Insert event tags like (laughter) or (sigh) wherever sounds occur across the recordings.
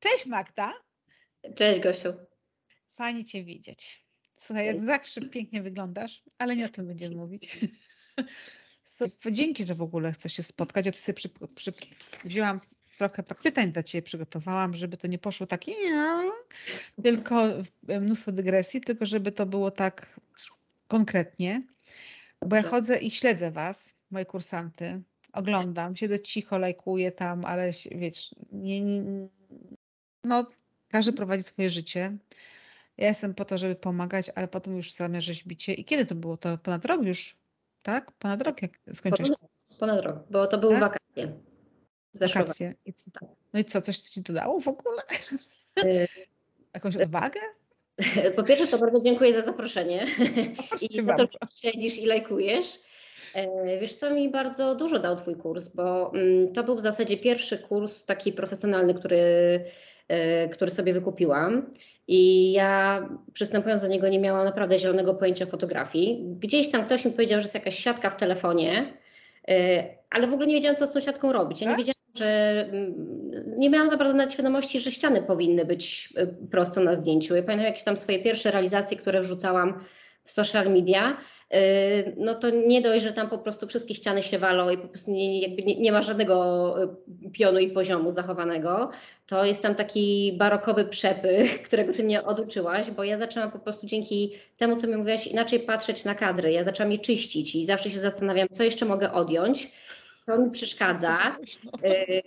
Cześć Magda. Cześć Gosiu. Fajnie Cię widzieć. Słuchaj, jak zawsze pięknie wyglądasz, ale nie o tym będziemy mówić. (laughs) Dzięki, że w ogóle chcesz się spotkać. Ja tu sobie przy, przy, wzięłam trochę pytań dla Ciebie, przygotowałam, żeby to nie poszło tak tylko mnóstwo dygresji, tylko żeby to było tak konkretnie. Bo ja chodzę i śledzę Was, moje kursanty, oglądam, siedzę cicho, lajkuję tam, ale wiesz, nie, nie, no każdy prowadzi swoje życie. Ja jestem po to, żeby pomagać, ale potem już same rzeźbicie. I kiedy to było? To ponad rok już, tak? Ponad rok jak skończyłeś? Ponad, ponad rok, bo to były tak? wakacje. Zeszłe wakacje. I co, no i co, coś ci dodało w ogóle? Y, (laughs) Jakąś odwagę? (laughs) Po pierwsze to bardzo dziękuję za zaproszenie (laughs) i za to, że siedzisz i lajkujesz. E, wiesz co, mi bardzo dużo dał Twój kurs, bo mm, to był w zasadzie pierwszy kurs taki profesjonalny, który, który sobie wykupiłam. I ja przystępując do niego nie miałam naprawdę zielonego pojęcia fotografii. Gdzieś tam ktoś mi powiedział, że jest jakaś siatka w telefonie, e, ale w ogóle nie wiedziałam, co z tą siatką robić. Ja nie tak? wiedziałam, że mm, nie miałam za bardzo nawet świadomości, że ściany powinny być prosto na zdjęciu. Ja pamiętam jakieś tam swoje pierwsze realizacje, które wrzucałam w social media Y, no to nie dość, że tam po prostu wszystkie ściany się walą i po prostu nie, jakby nie, nie ma żadnego y, pionu i poziomu zachowanego, to jest tam taki barokowy przepych, (laughs) którego ty mnie oduczyłaś, bo ja zaczęłam po prostu dzięki temu, co mi mówiłaś, inaczej patrzeć na kadry. Ja zaczęłam je czyścić i zawsze się zastanawiam, co jeszcze mogę odjąć, co mi przeszkadza. (laughs) Y,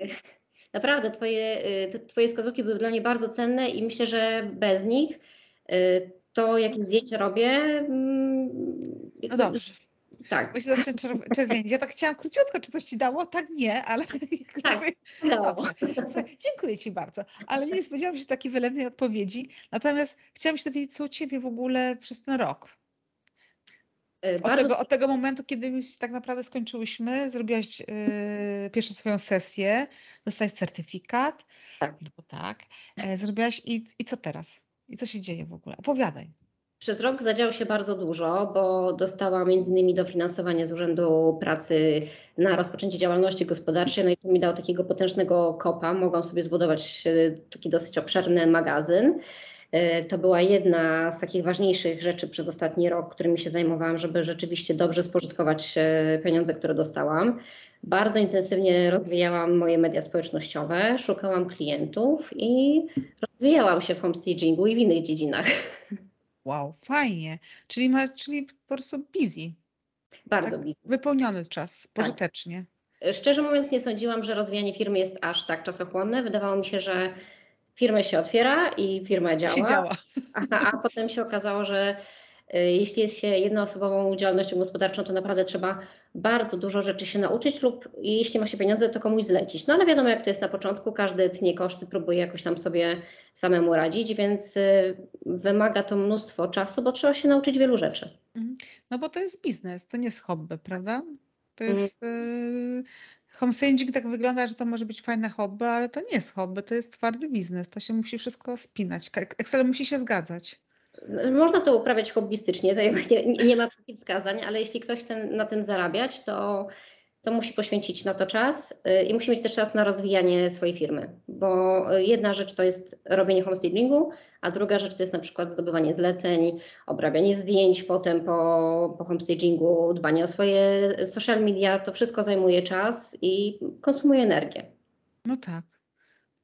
naprawdę, twoje, twoje wskazówki były dla mnie bardzo cenne i myślę, że bez nich to jakie zdjęcia robię, mm, no dobrze. Tak. Bo się zacznie czerwienić. Ja tak chciałam króciutko, czy coś Ci dało? Tak nie, ale... Tak, dobrze. Słuchaj, dziękuję Ci bardzo, ale nie spodziewałam się takiej wylewnej odpowiedzi. Natomiast chciałam się dowiedzieć, co u Ciebie w ogóle przez ten rok. E, od, tego, od tego momentu, kiedy już tak naprawdę skończyłyśmy, zrobiłaś yy, pierwszą swoją sesję, dostałaś certyfikat. Tak. No, tak. E, zrobiłaś i, i co teraz? I co się dzieje w ogóle? Opowiadaj. Przez rok zadziało się bardzo dużo, bo dostałam między innymi dofinansowanie z Urzędu Pracy na rozpoczęcie działalności gospodarczej, no i to mi dało takiego potężnego kopa. Mogłam sobie zbudować e, taki dosyć obszerny magazyn. E, to była jedna z takich ważniejszych rzeczy przez ostatni rok, którymi się zajmowałam, żeby rzeczywiście dobrze spożytkować e, pieniądze, które dostałam. Bardzo intensywnie rozwijałam moje media społecznościowe, szukałam klientów i rozwijałam się w homestagingu i w innych dziedzinach. (laughs) Wow, fajnie. Czyli, ma, czyli po prostu busy. Bardzo tak busy. Wypełniony czas, tak. pożytecznie. Tak. Szczerze mówiąc, nie sądziłam, że rozwijanie firmy jest aż tak czasochłonne. Wydawało mi się, że firma się otwiera i firma działa. Działa. A, a (laughs) potem się okazało, że y, jeśli jest się jednoosobową działalnością gospodarczą, to naprawdę trzeba bardzo dużo rzeczy się nauczyć lub jeśli ma się pieniądze, to komuś zlecić. No ale wiadomo, jak to jest na początku, każdy tnie koszty, próbuje jakoś tam sobie samemu radzić, więc y, wymaga to mnóstwo czasu, bo trzeba się nauczyć wielu rzeczy. Mhm. No bo to jest biznes, to nie jest hobby, prawda? To jest... Mm. Homestaging tak wygląda, że to może być fajne hobby, ale to nie jest hobby, to jest twardy biznes. To się musi wszystko spinać. Excel musi się zgadzać. Można to uprawiać hobbystycznie, to nie, nie ma przeciwwskazań, ale jeśli ktoś chce na tym zarabiać, to, to musi poświęcić na to czas y, i musi mieć też czas na rozwijanie swojej firmy. Bo jedna rzecz to jest robienie homestagingu, a druga rzecz to jest na przykład zdobywanie zleceń, obrabianie zdjęć potem po, po homestagingu, dbanie o swoje social media. To wszystko zajmuje czas i konsumuje energię. No tak.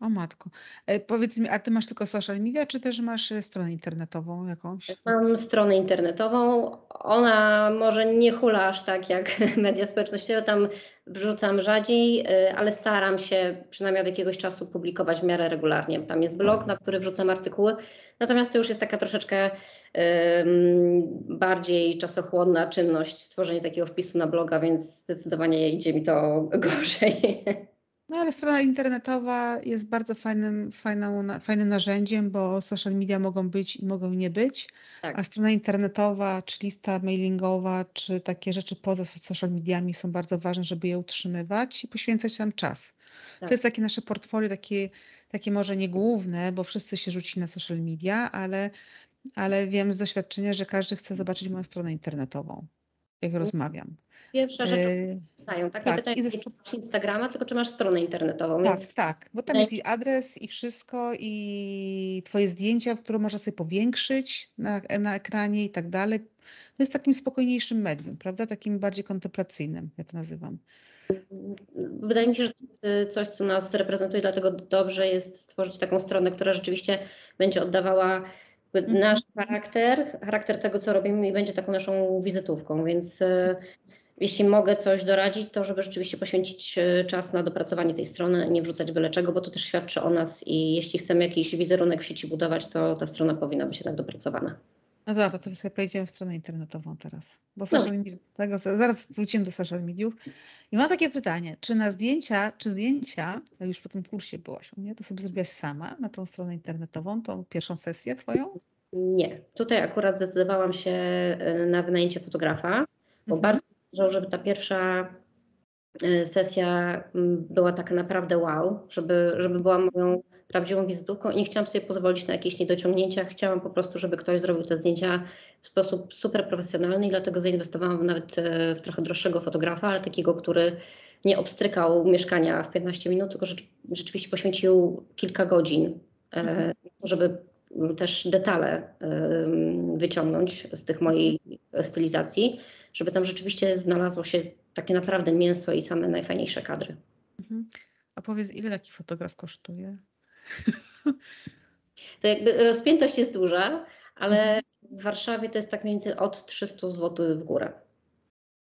O matko. E, powiedz mi, a ty masz tylko social media, czy też masz e, stronę internetową jakąś? Mam stronę internetową. Ona może nie hula aż tak jak (laughs) media społecznościowe, tam wrzucam rzadziej, e, ale staram się przynajmniej od jakiegoś czasu publikować w miarę regularnie. Tam jest blog, na który wrzucam artykuły. Natomiast to już jest taka troszeczkę bardziej czasochłonna czynność, stworzenie takiego wpisu na bloga, więc zdecydowanie idzie mi to (laughs) gorzej. No ale strona internetowa jest bardzo fajnym, fajną, fajnym narzędziem, bo social media mogą być i mogą nie być, tak. a strona internetowa, czy lista mailingowa, czy takie rzeczy poza social mediami są bardzo ważne, żeby je utrzymywać i poświęcać tam czas. Tak. To jest takie nasze portfolio, takie, takie może nie główne, bo wszyscy się rzuci na social media, ale, ale wiem z doświadczenia, że każdy chce zobaczyć moją stronę internetową, jak mhm. rozmawiam. Pierwsza rzecz, yy, pytają, tak? Nie tak, pytają, czy Instagrama, tylko czy masz stronę internetową. Tak, więc... tak, bo tam jest i adres, i wszystko, i twoje zdjęcia, które można sobie powiększyć na, na ekranie i tak dalej. To jest takim spokojniejszym medium, prawda? Takim bardziej kontemplacyjnym, ja to nazywam. Wydaje mi się, że coś, co nas reprezentuje, dlatego dobrze jest stworzyć taką stronę, która rzeczywiście będzie oddawała mhm. nasz charakter, charakter tego, co robimy i będzie taką naszą wizytówką, więc e, jeśli mogę coś doradzić, to żeby rzeczywiście poświęcić e, czas na dopracowanie tej strony, nie wrzucać byle czego, bo to też świadczy o nas i jeśli chcemy jakiś wizerunek w sieci budować, to ta strona powinna być tak dopracowana. No dobra, to sobie przejdziemy w stronę internetową teraz. Bo social no. media, tego, zaraz wrócimy do social mediów. I mam takie pytanie, czy na zdjęcia, czy zdjęcia, jak już po tym kursie byłaś u mnie, to sobie zrobiłaś sama na tą stronę internetową, tą pierwszą sesję twoją? Nie. Tutaj akurat zdecydowałam się y, na wynajęcie fotografa, bo mhm. bardzo zależało, żeby ta pierwsza y, sesja mm, była taka naprawdę wow, żeby, żeby była moją prawdziwą wizytówką i nie chciałam sobie pozwolić na jakieś niedociągnięcia. Chciałam po prostu, żeby ktoś zrobił te zdjęcia w sposób super profesjonalny i dlatego zainwestowałam nawet e, w trochę droższego fotografa, ale takiego, który nie obstrykał mieszkania w 15 minut, tylko rzeczywiście poświęcił kilka godzin, e, mhm. żeby też detale wyciągnąć z tych mojej stylizacji, żeby tam rzeczywiście znalazło się takie naprawdę mięso i same najfajniejsze kadry. Mhm. A powiedz, ile taki fotograf kosztuje? To jakby rozpiętość jest duża, ale mhm. w Warszawie to jest tak mniej więcej od 300 zł w górę.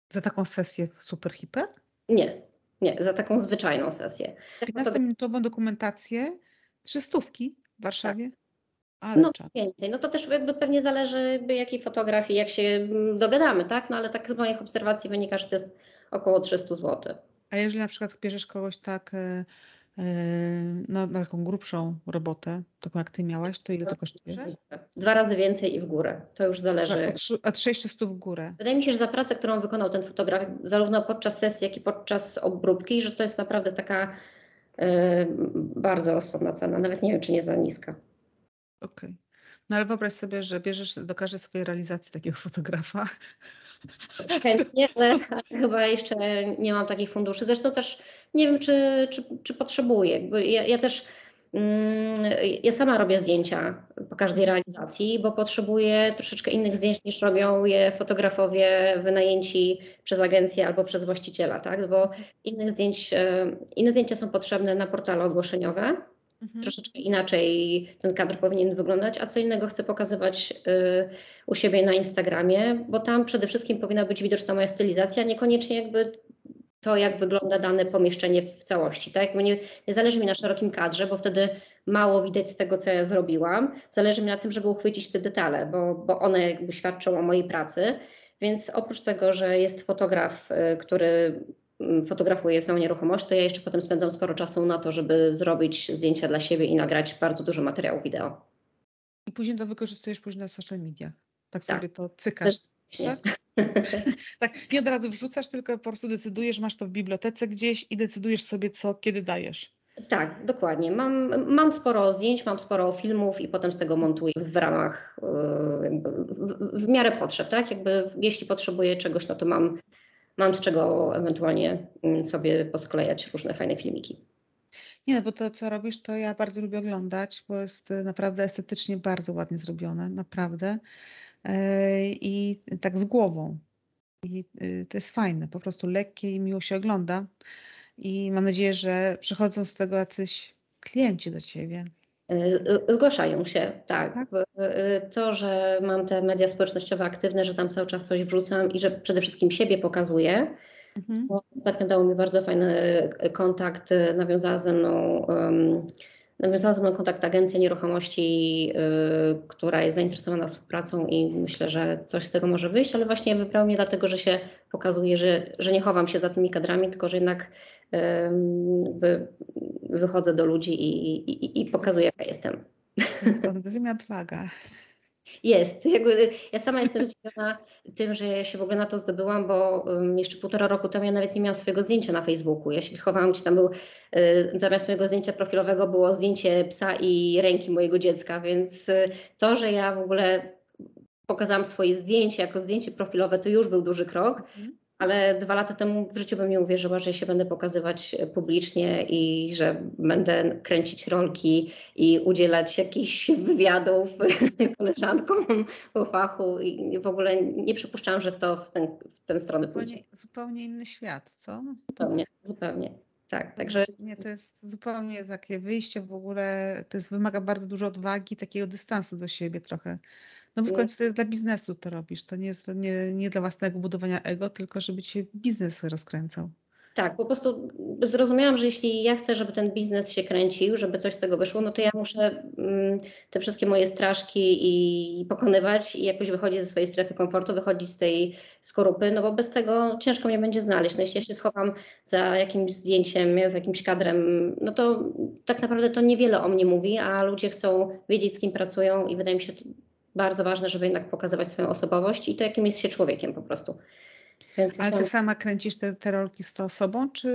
Za taką sesję super hiper? Nie, nie, za taką zwyczajną sesję. 15-minutową dokumentację, trzystówki w Warszawie? Ale no czad. więcej. No to też jakby pewnie zależy jakiej fotografii, jak się mm, dogadamy, tak? No ale tak z moich obserwacji wynika, że to jest około 300 zł. A jeżeli na przykład bierzesz kogoś tak e, na, na taką grubszą robotę, taką jak ty miałaś, to ile to kosztuje? Dwa razy więcej i w górę. To już zależy. Od 600 w górę. Wydaje mi się, że za pracę, którą wykonał ten fotograf, zarówno podczas sesji, jak i podczas obróbki, że to jest naprawdę taka y, bardzo rozsądna cena. Nawet nie wiem, czy nie za niska. Okej. No ale wyobraź sobie, że bierzesz do każdej swojej realizacji takiego (laughs) fotografa. Chętnie, ale chyba jeszcze nie mam takich funduszy. Zresztą też nie wiem, czy, czy, czy potrzebuję. Ja, ja też mm, ja sama robię zdjęcia po każdej realizacji, bo potrzebuję troszeczkę innych zdjęć niż robią je fotografowie wynajęci przez agencję albo przez właściciela, tak? Bo innych zdjęć, e, inne zdjęcia są potrzebne na portale ogłoszeniowe, Mhm. Troszeczkę inaczej ten kadr powinien wyglądać, a co innego chcę pokazywać y, u siebie na Instagramie, bo tam przede wszystkim powinna być widoczna moja stylizacja, niekoniecznie jakby to, jak wygląda dane pomieszczenie w całości. Tak? Bo nie, nie zależy mi na szerokim kadrze, bo wtedy mało widać z tego, co ja zrobiłam. Zależy mi na tym, żeby uchwycić te detale, bo, bo one jakby świadczą o mojej pracy. Więc oprócz tego, że jest fotograf, y, który fotografuję swoją nieruchomość, to ja jeszcze potem spędzam sporo czasu na to, żeby zrobić zdjęcia dla siebie i nagrać bardzo dużo materiału wideo. I później to wykorzystujesz później na social mediach. Tak, tak. sobie to cykasz. Tak? (laughs) tak, nie od razu wrzucasz, tylko po prostu decydujesz, masz to w bibliotece gdzieś i decydujesz sobie, co, kiedy dajesz. Tak, dokładnie. Mam, mam sporo zdjęć, mam sporo filmów i potem z tego montuję w ramach, yy, w, w, miarę potrzeb, tak? Jakby jeśli potrzebuję czegoś, no to mam mam z czego ewentualnie mm, sobie posklejać różne fajne filmiki. Nie, no bo to, co robisz, to ja bardzo lubię oglądać, bo jest y, naprawdę estetycznie bardzo ładnie zrobione, naprawdę. E, I tak z głową. I y, to jest fajne, po prostu lekkie i miło się ogląda. I mam nadzieję, że przychodzą z tego jacyś klienci do ciebie. E, zgłaszają się, tak. tak. E, to, że mam te media społecznościowe aktywne, że tam cały czas coś wrzucam i że przede wszystkim siebie pokazuję. Mhm. Ostatnio dało mi bardzo fajny kontakt, nawiązała ze mną, um, nawiązała ze mną kontakt agencja nieruchomości, y, która jest zainteresowana współpracą i myślę, że coś z tego może wyjść, ale właśnie wybrał mnie dlatego, że się pokazuje, że, że nie chowam się za tymi kadrami, tylko że jednak wychodzę do ludzi i, i, i pokazuję, jaka jestem. Jest olbrzymia odwaga. Jest. (laughs) Jakby ja sama jestem zdziwiona tym, że ja się w ogóle na to zdobyłam, bo jeszcze półtora roku temu ja nawet nie miałam swojego zdjęcia na Facebooku. Ja się chowałam, gdzie tam był, y, zamiast mojego zdjęcia profilowego było zdjęcie psa i ręki mojego dziecka, więc y, to, że ja w ogóle pokazałam swoje zdjęcie jako zdjęcie profilowe, to już był duży krok. Ale dwa lata temu w życiu bym nie uwierzyła, że się będę pokazywać publicznie i że będę kręcić rolki i udzielać jakichś wywiadów (laughs) koleżankom po fachu i w ogóle nie przypuszczałam, że to w, ten, w tę stronę pójdzie. Zupełnie, zupełnie inny świat, co? Zupełnie, zupełnie. Tak, także. Nie, to jest zupełnie takie wyjście w ogóle, to jest, wymaga bardzo dużo odwagi, takiego dystansu do siebie trochę. No bo w końcu to jest dla biznesu to robisz, to nie jest nie, nie dla własnego budowania ego, tylko żeby ci się biznes rozkręcał. Tak, po prostu zrozumiałam, że jeśli ja chcę, żeby ten biznes się kręcił, żeby coś z tego wyszło, no to ja muszę mm, te wszystkie moje straszki i pokonywać i jakoś wychodzić ze swojej strefy komfortu, wychodzić z tej skorupy, no bo bez tego ciężko mnie będzie znaleźć. No jeśli ja się schowam za jakimś zdjęciem, za jakimś kadrem, no to tak naprawdę to niewiele o mnie mówi, a ludzie chcą wiedzieć, z kim pracują i wydaje mi się bardzo ważne, żeby jednak pokazywać swoją osobowość i to, jakim jest się człowiekiem po prostu. Więc Ale ty sama kręcisz te, te rolki z tą osobą, czy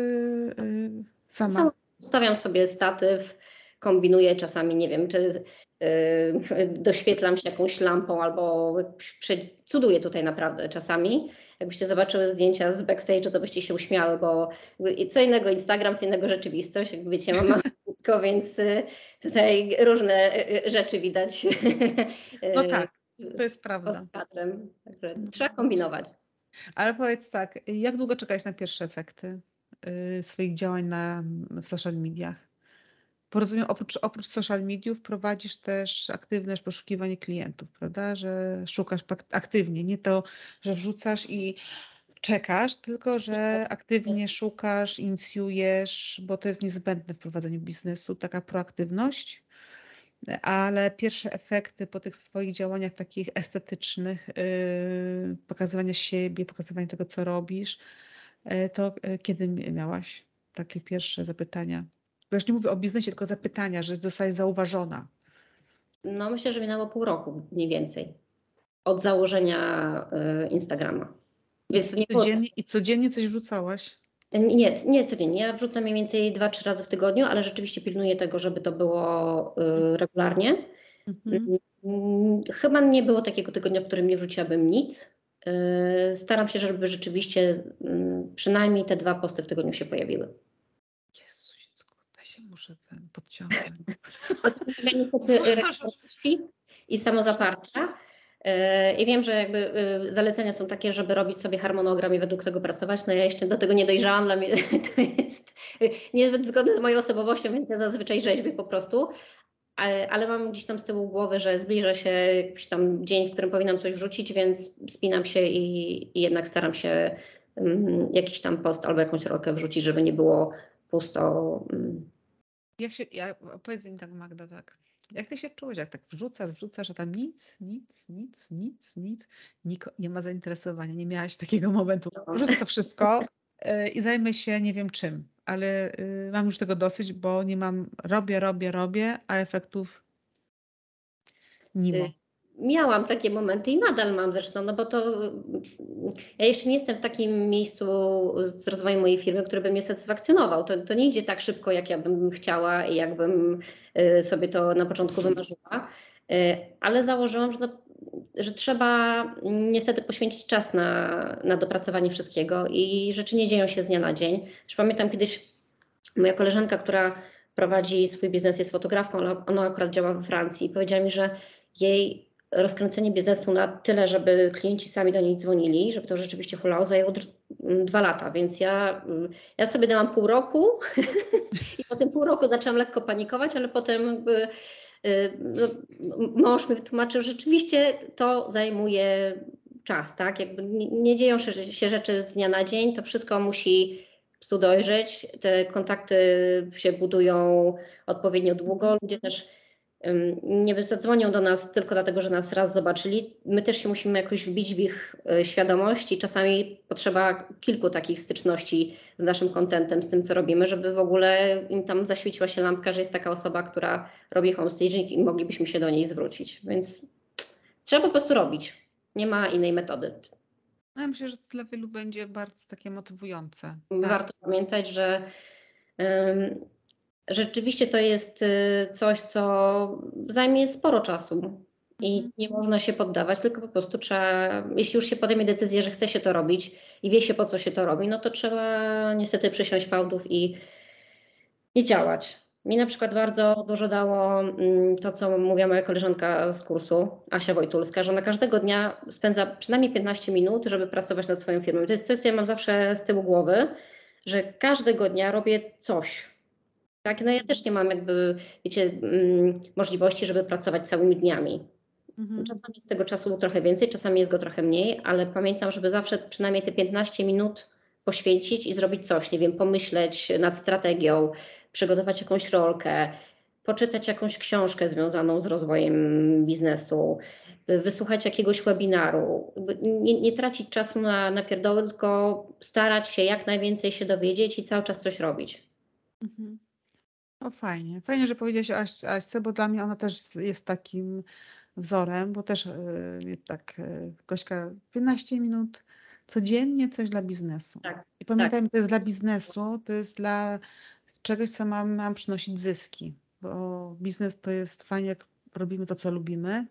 yy, sama? Sam stawiam sobie statyw, kombinuję czasami, nie wiem, czy yy, doświetlam się jakąś lampą albo cuduję tutaj naprawdę czasami. Jakbyście zobaczyły zdjęcia z backstage, to byście się uśmiały, bo co innego Instagram, co innego rzeczywistość. Jak wiecie, mam (laughs) krótko, więc y, tutaj różne y, y, rzeczy widać. (laughs) No tak, to jest prawda. Kadrem. Także trzeba kombinować. Ale powiedz tak, jak długo czekać na pierwsze efekty swoich działań na, w social mediach? Porozumiem, oprócz, oprócz social mediów prowadzisz też aktywne poszukiwanie klientów, prawda? Że szukasz aktywnie, nie to, że wrzucasz i czekasz, tylko że aktywnie szukasz, inicjujesz, bo to jest niezbędne w prowadzeniu biznesu, taka proaktywność. Ale pierwsze efekty po tych swoich działaniach takich estetycznych, yy, pokazywania siebie, pokazywania tego, co robisz, yy, to yy, kiedy miałaś takie pierwsze zapytania? Bo już nie mówię o biznesie, tylko zapytania, że zostaje zauważona. No myślę, że minęło pół roku mniej więcej od założenia Instagrama. Więc I, codziennie, I codziennie coś wrzucałaś? Nie, nie codziennie. Ja wrzucam mniej więcej 2-3 razy w tygodniu, ale rzeczywiście pilnuję tego, żeby to było y, regularnie. Mhm. Mm, chyba nie było takiego tygodnia, w którym nie wrzuciłabym nic. Y, staram się, żeby rzeczywiście mm, przynajmniej te dwa posty w tygodniu się pojawiły. Jezus, ja się muszę ten podciągnąć. (laughs) niestety (laughs) i samozaparcia. I wiem, że jakby y, zalecenia są takie, żeby robić sobie harmonogram i według tego pracować. No ja jeszcze do tego nie dojrzałam, dla mnie (laughs) to jest niezbyt zgodne z moją osobowością, więc ja zazwyczaj rzeźbię po prostu. Ale, mam gdzieś tam z tyłu głowy, że zbliża się jakiś tam dzień, w którym powinnam coś wrzucić, więc spinam się i, i jednak staram się um, jakiś tam post albo jakąś rolkę wrzucić, żeby nie było pusto. Um. Jak się, ja, powiedz mi tak Magda, tak, jak ty się czułeś, jak tak wrzucasz, wrzucasz, a tam nic, nic, nic, nic, nic, Niko, nie ma zainteresowania, nie miałaś takiego momentu. Wrzucę to wszystko yy, i zajmę się nie wiem czym, ale yy, mam już tego dosyć, bo nie mam, robię, robię, robię, a efektów nie ma. Miałam takie momenty i nadal mam zresztą, no bo to ja jeszcze nie jestem w takim miejscu z rozwojem mojej firmy, który by mnie satysfakcjonował. To, to nie idzie tak szybko, jak ja bym chciała i jakbym y, sobie to na początku wymarzyła, y, ale założyłam, że, no, że trzeba niestety poświęcić czas na, na dopracowanie wszystkiego i rzeczy nie dzieją się z dnia na dzień. Też pamiętam kiedyś moja koleżanka, która prowadzi swój biznes, jest fotografką, ale ona akurat działa we Francji i powiedziała mi, że jej rozkręcenie biznesu na tyle, żeby klienci sami do niej dzwonili, żeby to rzeczywiście hulało, zajęło dwa lata, więc ja, ja sobie dałam pół roku (laughs) i po tym pół roku zaczęłam lekko panikować, ale potem jakby y, no, mąż mi wytłumaczył, że rzeczywiście to zajmuje czas, tak? Jakby nie, nie dzieją się rzeczy z dnia na dzień, to wszystko musi tu dojrzeć, te kontakty się budują odpowiednio długo, ludzie też nie zadzwonią do nas tylko dlatego, że nas raz zobaczyli. My też się musimy jakoś wbić w ich e, świadomość i czasami potrzeba kilku takich styczności z naszym kontentem, z tym, co robimy, żeby w ogóle im tam zaświeciła się lampka, że jest taka osoba, która robi homestaging i moglibyśmy się do niej zwrócić. Więc trzeba po prostu robić. Nie ma innej metody. No ja myślę, że to dla wielu będzie bardzo takie motywujące. Warto tak. pamiętać, że Rzeczywiście to jest y, coś, co zajmie sporo czasu. I Mhm. nie można się poddawać, tylko po prostu trzeba, jeśli już się podejmie decyzję, że chce się to robić i wie się po co się to robi, no to trzeba niestety przysiąść fałdów i, i działać. Mi na przykład bardzo dużo dało mm, to, co mówiła moja koleżanka z kursu, Asia Wojtulska, że ona każdego dnia spędza przynajmniej 15 minut, żeby pracować nad swoją firmą. I to jest coś, co ja mam zawsze z tyłu głowy, że każdego dnia robię coś. Tak, no ja też nie mam jakby, wiecie, mm, możliwości, żeby pracować całymi dniami. Mhm. Czasami jest tego czasu trochę więcej, czasami jest go trochę mniej, ale pamiętam, żeby zawsze przynajmniej te 15 minut poświęcić i zrobić coś, nie wiem, pomyśleć nad strategią, przygotować jakąś rolkę, poczytać jakąś książkę związaną z rozwojem biznesu, wysłuchać jakiegoś webinaru. Nie, nie tracić czasu na, na pierdoły, tylko starać się jak najwięcej się dowiedzieć i cały czas coś robić. Mhm. O fajnie. Fajnie, że powiedziałaś o Aś- Aśce, bo dla mnie ona też jest takim wzorem, bo też yy, tak yy, Gośka 15 minut codziennie coś dla biznesu. Tak, I pamiętajmy, to jest dla biznesu, to jest dla czegoś, co mam nam przynosić zyski, bo biznes to jest fajnie, jak robimy to, co lubimy,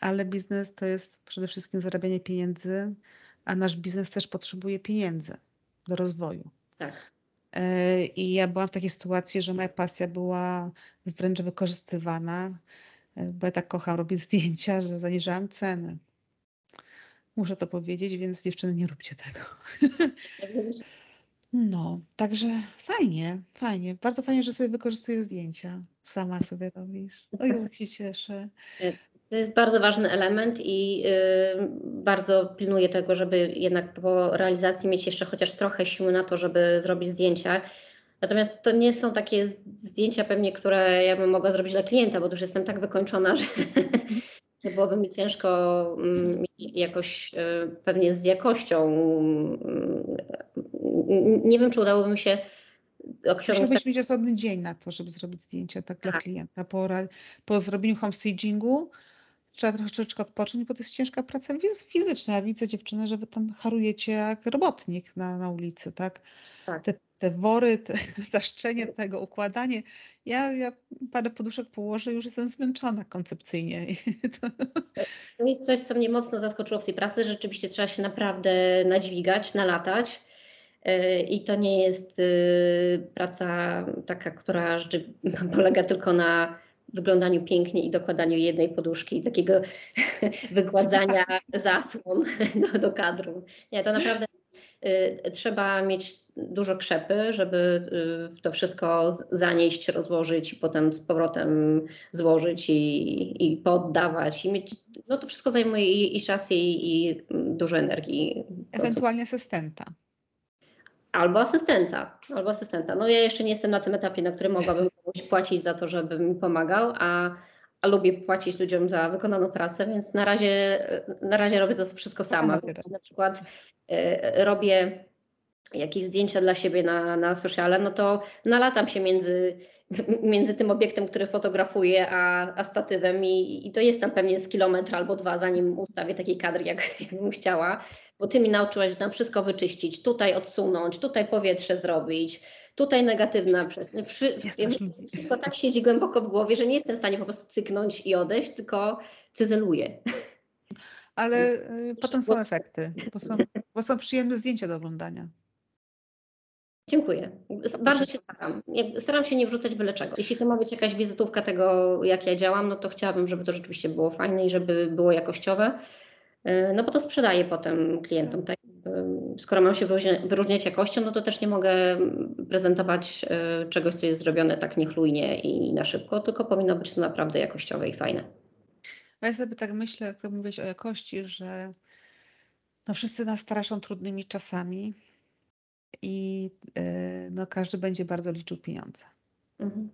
ale biznes to jest przede wszystkim zarabianie pieniędzy, a nasz biznes też potrzebuje pieniędzy do rozwoju. Tak. E, I ja byłam w takiej sytuacji, że moja pasja była wręcz wykorzystywana, e, bo ja tak kocham robić (laughs) zdjęcia, że zaniżałam ceny. Muszę to powiedzieć, więc dziewczyny, nie róbcie tego. (laughs) No, także fajnie, fajnie. Bardzo fajnie, że sobie wykorzystujesz zdjęcia. Sama sobie robisz. Oj, się cieszę. To jest bardzo ważny element i y, bardzo pilnuję tego, żeby jednak po realizacji mieć jeszcze chociaż trochę siły na to, żeby zrobić zdjęcia. Natomiast to nie są takie zdjęcia pewnie, które ja bym mogła zrobić dla klienta, bo już jestem tak wykończona, że, (laughs) byłoby mi ciężko mm, jakoś y, pewnie z jakością. mm, Nie wiem, czy udałoby mi się osiągnąć Musiałbyś mieć osobny dzień na to, żeby zrobić zdjęcia tak dla Tak. klienta. Po, po zrobieniu homestagingu trzeba troszeczkę odpocząć, bo to jest ciężka praca fiz- fizyczna. Ja widzę dziewczyny, że wy tam harujecie jak robotnik na, na ulicy, tak? Tak. Te, te wory, te, (laughs) zaszczenie tego, układanie. Ja, ja parę poduszek położę, już jestem zmęczona koncepcyjnie. (laughs) To, jest coś, co mnie mocno zaskoczyło w tej pracy. Rzeczywiście trzeba się naprawdę nadźwigać, nalatać. Yy, I to nie jest yy, praca taka, która (laughs) polega tylko na wyglądaniu pięknie i dokładaniu jednej poduszki i takiego (laughs) wygładzania (laughs) zasłon do, do kadru. Nie, to naprawdę yy, trzeba mieć dużo krzepy, żeby yy, to wszystko zanieść, rozłożyć i potem z powrotem złożyć i, i poddawać. I mieć, no to wszystko zajmuje i, i czas, i, i dużo energii. Ewentualnie asystenta. Albo asystenta, albo asystenta. No ja jeszcze nie jestem na tym etapie, na którym mogłabym komuś płacić za to, żeby mi pomagał, a, a lubię płacić ludziom za wykonaną pracę, więc na razie, na razie robię to wszystko sama. Na przykład e, robię jakieś zdjęcia dla siebie na, na sociale, no to nalatam się między, (laughs) między tym obiektem, który fotografuję, a, a statywem i, i to jest tam pewnie z kilometra albo dwa, zanim ustawię taki kadr, jak, (laughs) jak bym chciała, bo ty mi nauczyłaś tam wszystko wyczyścić, tutaj odsunąć, tutaj powietrze zrobić, tutaj negatywna przestrzeń. Wszystko tak siedzi głęboko w głowie, że nie jestem w stanie po prostu cyknąć i odejść, tylko cyzeluję. Ale y, potem są efekty, bo są, bo są przyjemne zdjęcia do oglądania. Dziękuję. Bardzo się staram. Staram się nie wrzucać byle czego. Jeśli to ma być jakaś wizytówka tego, jak ja działam, no to chciałabym, żeby to rzeczywiście było fajne i żeby było jakościowe. Yy, No bo to sprzedaję potem klientom. Tak? Skoro mam się wyróżnia- wyróżniać jakością, no to też nie mogę prezentować yy, czegoś, co jest zrobione tak niechlujnie i na szybko, tylko powinno być to naprawdę jakościowe i fajne. A ja sobie tak myślę, jak mówiłeś o jakości, że no wszyscy nas straszą trudnymi czasami i y, no każdy będzie bardzo liczył pieniądze. Mhm.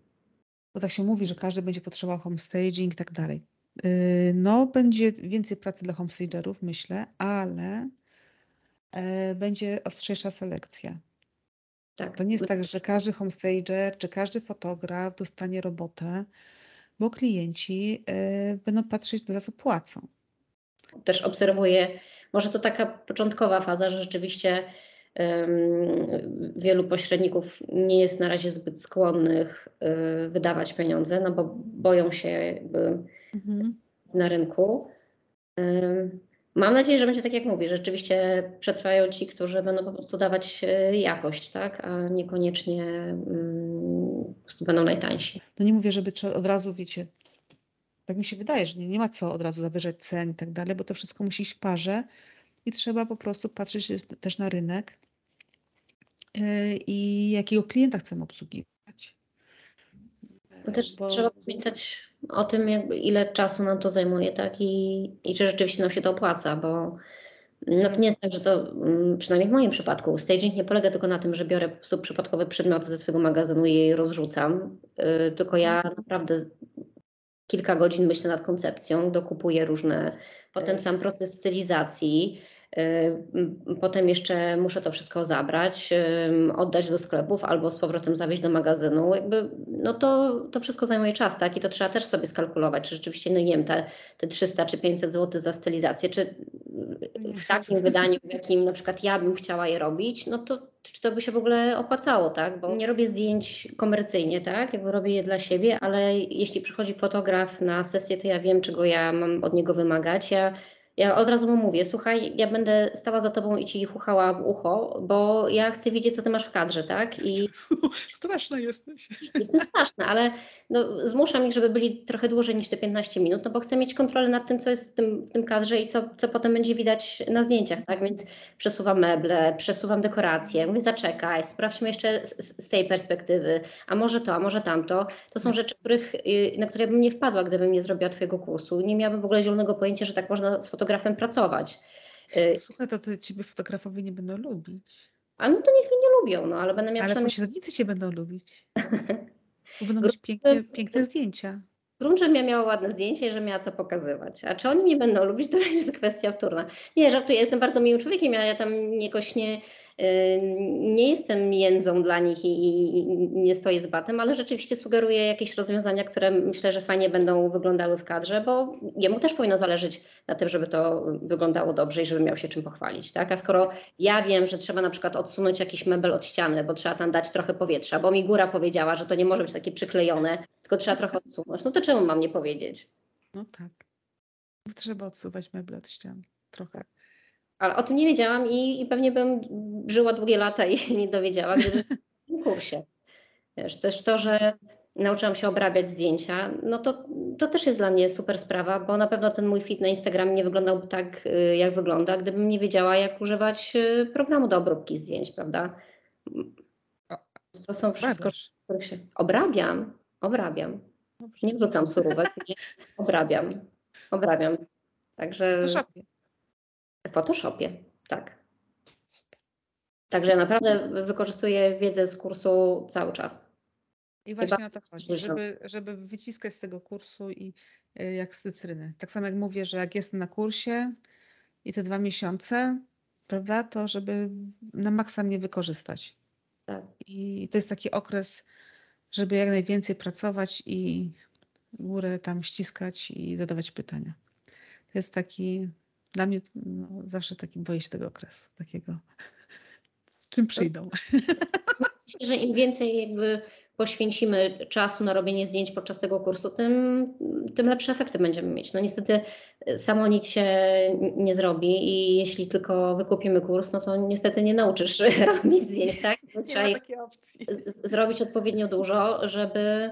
Bo tak się mówi, że każdy będzie potrzebował homestaging i tak dalej. Y, No będzie więcej pracy dla homestagerów, myślę, ale e, będzie ostrzejsza selekcja. Tak. To nie jest tak, że każdy homestager czy każdy fotograf dostanie robotę, bo klienci e, będą patrzeć za co płacą. też obserwuję, może to taka początkowa faza, że rzeczywiście wielu pośredników nie jest na razie zbyt skłonnych y, wydawać pieniądze, no bo boją się jakby Mhm. na rynku. Mam nadzieję, że będzie tak jak mówię, rzeczywiście przetrwają ci, którzy będą po prostu dawać e, jakość, tak, a niekoniecznie mm, po prostu będą najtańsi. No nie mówię, żeby od razu, wiecie, tak mi się wydaje, że nie, nie ma co od razu zawyżać cen i tak dalej, bo to wszystko musi iść w parze i trzeba po prostu patrzeć też na rynek e, i jakiego klienta chcemy obsługiwać. No też bo... trzeba pamiętać o tym, jakby ile czasu nam to zajmuje, tak? I, i czy rzeczywiście nam się to opłaca, bo no to nie jest tak, że to, mm, przynajmniej w moim przypadku, staging nie polega tylko na tym, że biorę po prostu przypadkowe przedmioty ze swojego magazynu i je rozrzucam, yy, tylko ja mhm. naprawdę kilka godzin myślę nad koncepcją, dokupuję różne, potem sam proces stylizacji, potem jeszcze muszę to wszystko zabrać, y, oddać do sklepów albo z powrotem zawieźć do magazynu. Jakby, no to, to wszystko zajmuje czas, tak? I to trzeba też sobie skalkulować, czy rzeczywiście, no nie wiem, te, te 300 czy 500 zł za stylizację, czy w takim (laughs) wydaniu, w jakim na przykład ja bym chciała je robić, no to czy to by się w ogóle opłacało, tak? Bo nie robię zdjęć komercyjnie, tak? Jakby robię je dla siebie, ale jeśli przychodzi fotograf na sesję, to ja wiem, czego ja mam od niego wymagać. Ja ja od razu mu mówię, słuchaj, ja będę stała za tobą i ci chuchała w ucho, bo ja chcę wiedzieć, co ty masz w kadrze, tak? I straszna jesteś. Jestem straszna, ale no, zmuszam ich, żeby byli trochę dłużej niż te 15 minut, no bo chcę mieć kontrolę nad tym, co jest w tym, w tym kadrze i co, co potem będzie widać na zdjęciach, tak? Więc przesuwam meble, przesuwam dekoracje, mówię, zaczekaj, sprawdźmy jeszcze z, z tej perspektywy, a może to, a może tamto. To są rzeczy, których, y, na które bym nie wpadła, gdybym nie zrobiła twojego kursu. Nie miałabym w ogóle zielonego pojęcia, że tak można sfotografować fotografem pracować. Y, Słuchaj, to, to ciebie fotografowie nie będą lubić. A no to niech mnie nie lubią, no ale będę miała Ale przynajmniej... pośrednicy cię będą lubić. (laughs) Bo będą mieć piękne, piękne zdjęcia. Grunt, żebym ja miała ładne zdjęcie i że miała co pokazywać. A czy oni mnie będą lubić, to (laughs) jest kwestia wtórna. Nie, żartuję, jestem bardzo miłym człowiekiem, ja, ja tam jakoś nie, nie jestem jędzą dla nich i, nie stoję z batem, ale rzeczywiście sugeruję jakieś rozwiązania, które myślę, że fajnie będą wyglądały w kadrze, bo jemu też powinno zależeć na tym, żeby to wyglądało dobrze i żeby miał się czym pochwalić. Tak? A skoro ja wiem, że trzeba na przykład odsunąć jakiś mebel od ściany, bo trzeba tam dać trochę powietrza, bo mi góra powiedziała, że to nie może być takie przyklejone, tylko trzeba trochę odsunąć, no to czemu mam nie powiedzieć? No tak. Trzeba odsuwać meble od ścian trochę. Ale o tym nie wiedziałam i, i pewnie bym żyła długie lata i się nie dowiedziała, gdyby (laughs) w kursie. Wiesz, też to, że nauczyłam się obrabiać zdjęcia, no to, to też jest dla mnie super sprawa, bo na pewno ten mój fit na Instagram nie wyglądałby tak, y, jak wygląda, gdybym nie wiedziała, jak używać y, programu do obróbki zdjęć, prawda? To są wszystko, których się obrabiam, obrabiam. Nie wrzucam surówek, nie, obrabiam, obrabiam. Także... W Photoshopie, tak. Także naprawdę wykorzystuję wiedzę z kursu cały czas. I właśnie o to chodzi, żeby, żeby wyciskać z tego kursu i e, jak z cytryny. Tak samo jak mówię, że jak jestem na kursie i te dwa miesiące, prawda, to żeby na maksa mnie wykorzystać. Tak. I to jest taki okres, żeby jak najwięcej pracować i górę tam ściskać i zadawać pytania. To jest taki dla mnie no, zawsze taki boję się tego okresu, takiego czym przyjdą. Myślę, że im więcej jakby poświęcimy czasu na robienie zdjęć podczas tego kursu, tym, tym lepsze efekty będziemy mieć. No niestety samo nic się nie zrobi i jeśli tylko wykupimy kurs, no to niestety nie nauczysz (laughs) robić zdjęć, tak? Trzeba zrobić odpowiednio dużo, żeby,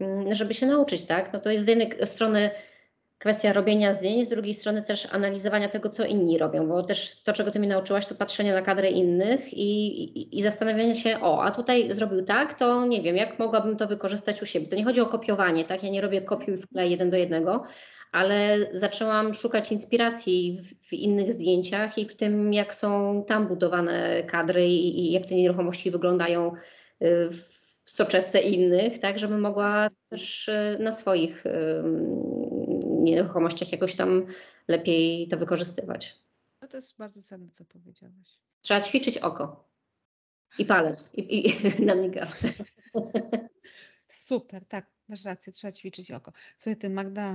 mm, żeby się nauczyć, tak? No to jest z jednej strony kwestia robienia zdjęć, z drugiej strony też analizowania tego, co inni robią, bo też to, czego ty mi nauczyłaś, to patrzenie na kadrę innych i, i, i zastanawianie się, o, a tutaj zrobił tak, to nie wiem, jak mogłabym to wykorzystać u siebie. To nie chodzi o kopiowanie, tak? Ja nie robię kopiuj w klej jeden do jednego, ale zaczęłam szukać inspiracji w, w, innych zdjęciach i w tym, jak są tam budowane kadry i, i jak te nieruchomości wyglądają y, w soczewce innych, tak, żeby mogła też y, na swoich nieruchomościach jakoś tam lepiej to wykorzystywać. No to jest bardzo cenne, co powiedziałaś. Trzeba ćwiczyć oko i palec i, i (laughs) na migawce. Super, tak, masz rację, trzeba ćwiczyć oko. Słuchaj, ty Magda,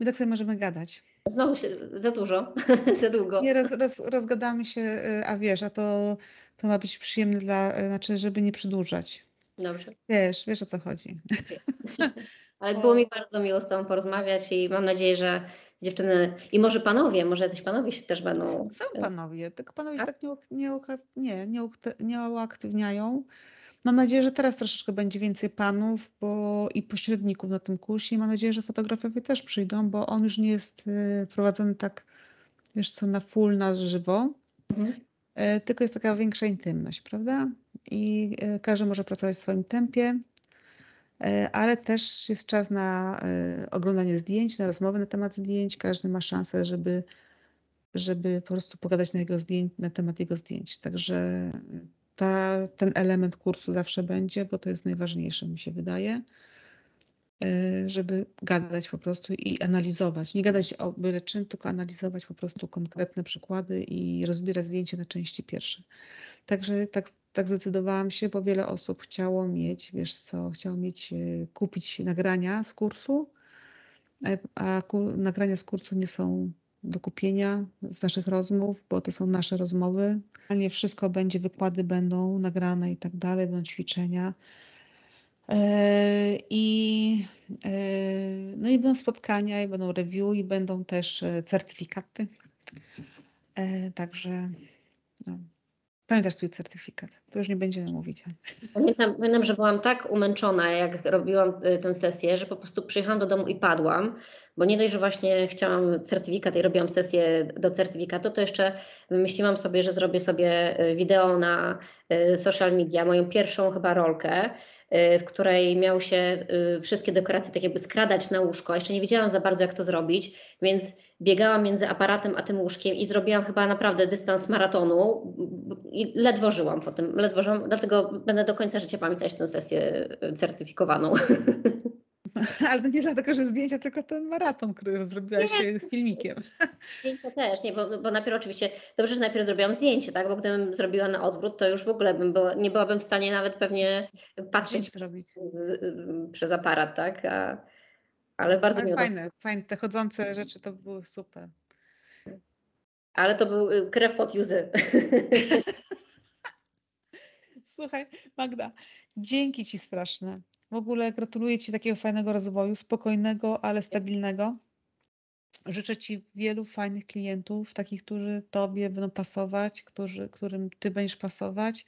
my tak sobie możemy gadać. Znowu się, za dużo, (laughs) za długo. Nie, roz, roz, rozgadamy się, y, a wiesz, a to, to ma być przyjemne dla, y, znaczy, żeby nie przedłużać. Dobrze. Wiesz, wiesz o co chodzi. (laughs) Ale było mi bardzo miło z Tobą porozmawiać i mam nadzieję, że dziewczyny i może panowie, może jacyś panowie się też będą. Są panowie, tylko panowie się tak nie, nie, nie, nie, nie uaktywniają. Mam nadzieję, że teraz troszeczkę będzie więcej panów bo i pośredników na tym kursie i mam nadzieję, że fotografowie też przyjdą, bo on już nie jest y, prowadzony tak, wiesz co, na full, na żywo, mhm. E, tylko jest taka większa intymność, prawda? I e, każdy może pracować w swoim tempie, e, ale też jest czas na oglądanie zdjęć, na rozmowy na temat zdjęć. Każdy ma szansę, żeby, żeby po prostu pogadać na, jego zdjęć, na temat jego zdjęć. Także ta, ten element kursu zawsze będzie, bo to jest najważniejsze, mi się wydaje, e, żeby gadać po prostu i analizować. Nie gadać o byle czym, tylko analizować po prostu konkretne przykłady i rozbierać zdjęcie na części pierwsze. Także tak, tak zdecydowałam się, bo wiele osób chciało mieć, wiesz co, chciało mieć, e, kupić nagrania z kursu, e, a nagrania z kursu nie są do kupienia z naszych rozmów, bo to są nasze rozmowy. Nie wszystko będzie, wykłady będą nagrane i tak dalej, będą ćwiczenia. E, I, no i będą spotkania, i będą review, i będą też certyfikaty. Także no, Pamiętasz swój certyfikat? To już nie będziemy mówić. Pamiętam, pamiętam, że byłam tak umęczona, jak robiłam y, tę sesję, że po prostu przyjechałam do domu i padłam, bo nie dość, że właśnie chciałam certyfikat i robiłam sesję do certyfikatu, to jeszcze wymyśliłam sobie, że zrobię sobie y, wideo na y, social media, moją pierwszą chyba rolkę, w której miał się wszystkie dekoracje tak jakby skradać na łóżko. Jeszcze nie wiedziałam za bardzo, jak to zrobić, więc biegałam między aparatem a tym łóżkiem i zrobiłam chyba naprawdę dystans maratonu i ledwo żyłam po tym, ledwo żyłam, dlatego będę do końca życia pamiętać tę sesję certyfikowaną. (laughs) (laughs) Ale to nie dlatego, że zdjęcia, tylko ten maraton, który zrobiłaś nie. z filmikiem. (laughs) Zdjęcia też, nie, bo, bo najpierw oczywiście, dobrze, że najpierw zrobiłam zdjęcie, tak, bo gdybym zrobiła na odwrót, to już w ogóle bym była, nie byłabym w stanie nawet pewnie patrzeć zrobić. przez aparat, tak, a, ale bardzo ale fajne, fajne, te chodzące rzeczy to były super. Ale to był y, krew pod łzy. (laughs) Słuchaj, Magda, dzięki Ci straszne. W ogóle gratuluję Ci takiego fajnego rozwoju, spokojnego, ale stabilnego. Życzę Ci wielu fajnych klientów, takich, którzy Tobie będą pasować, którzy, którym Ty będziesz pasować,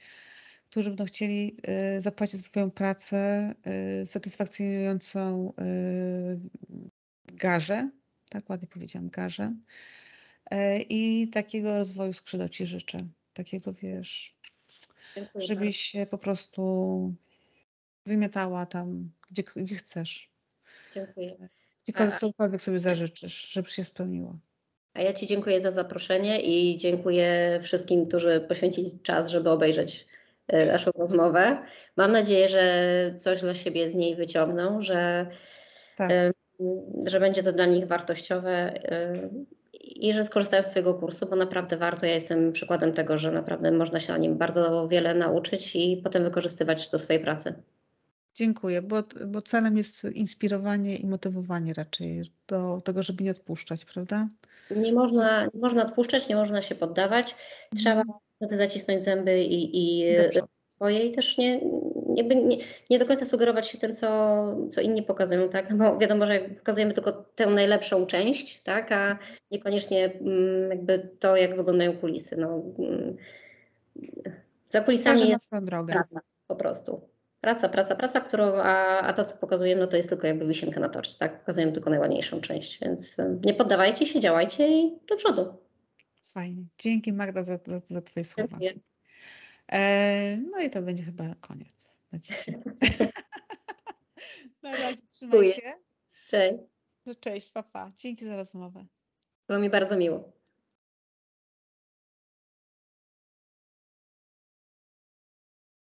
którzy będą chcieli y, zapłacić za Twoją pracę y, satysfakcjonującą y, garzę, tak ładnie powiedziałam, garzę. I takiego rozwoju skrzydeł Ci życzę. Takiego, wiesz, Dziękuję żebyś się po prostu wymiatała tam, gdzie, gdzie chcesz. Dziękuję. Gdziekolwiek, cokolwiek sobie zażyczysz, żeby się spełniło. A ja Ci dziękuję za zaproszenie i dziękuję wszystkim, którzy poświęcili czas, żeby obejrzeć e, naszą (laughs) rozmowę. Mam nadzieję, że coś dla siebie z niej wyciągną, że, tak. że będzie to dla nich wartościowe i że skorzystają z Twojego kursu, bo naprawdę warto. Ja jestem przykładem tego, że naprawdę można się na nim bardzo wiele nauczyć i potem wykorzystywać do swojej pracy. Dziękuję, bo, bo celem jest inspirowanie i motywowanie raczej do tego, żeby nie odpuszczać, prawda? Nie można, nie można odpuszczać, nie można się poddawać. Trzeba mm. zacisnąć zęby i, i swoje i też nie, nie, nie, do końca sugerować się tym, co, co inni pokazują, tak? No bo wiadomo, że pokazujemy tylko tę najlepszą część, tak? A niekoniecznie mm, jakby to, jak wyglądają kulisy. No, mm, za kulisami Każdy jest drogę. praca po prostu. Praca, praca, praca, którą, a, a to, co pokazujemy, no to jest tylko jakby wisienka na torcie, tak? Pokazujemy tylko najładniejszą część, więc nie poddawajcie się, działajcie i do przodu. Fajnie. Dzięki Magda za, za, za Twoje słowa. E, no i to będzie chyba koniec na dzisiaj. (laughs) na razie trzymaj się. Cześć. Cześć, papa. Dzięki za rozmowę. Było mi bardzo miło.